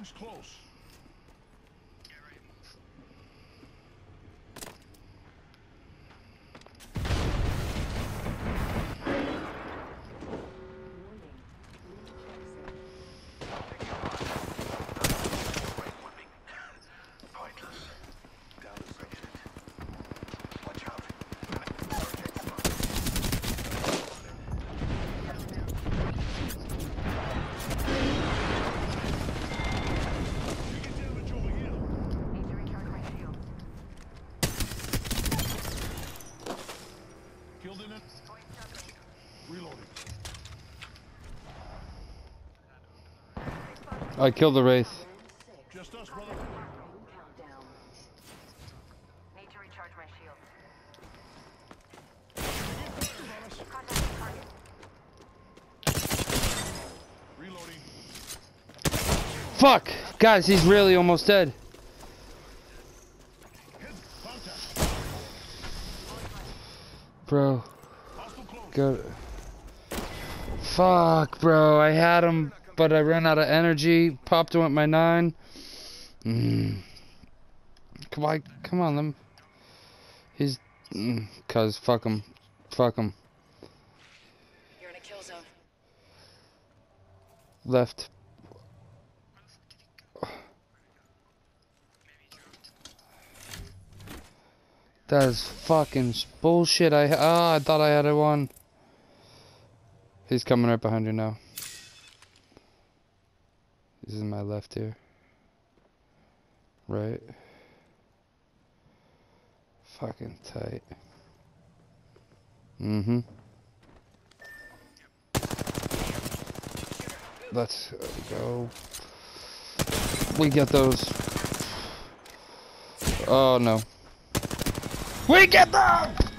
Things close. Minute. Reloading. I killed the wraith. Just us, brother. Countdown. Need to recharge my shield. Reloading. Fuck! Guys, he's really almost dead. Bro, Hostile close. Go. Fuck, bro. I had him, but I ran out of energy. Popped him with my nine. Mm. Come on, come on, them. He's. Mm, Cuz, fuck him. Fuck him. You're in a kill zone. Left. That is fucking bullshit. I ah, I thought I had a one. He's coming right behind you now. He's in my left here. Right. Fucking tight. Mm-hmm. Let's go. We get those. Oh no. We get them!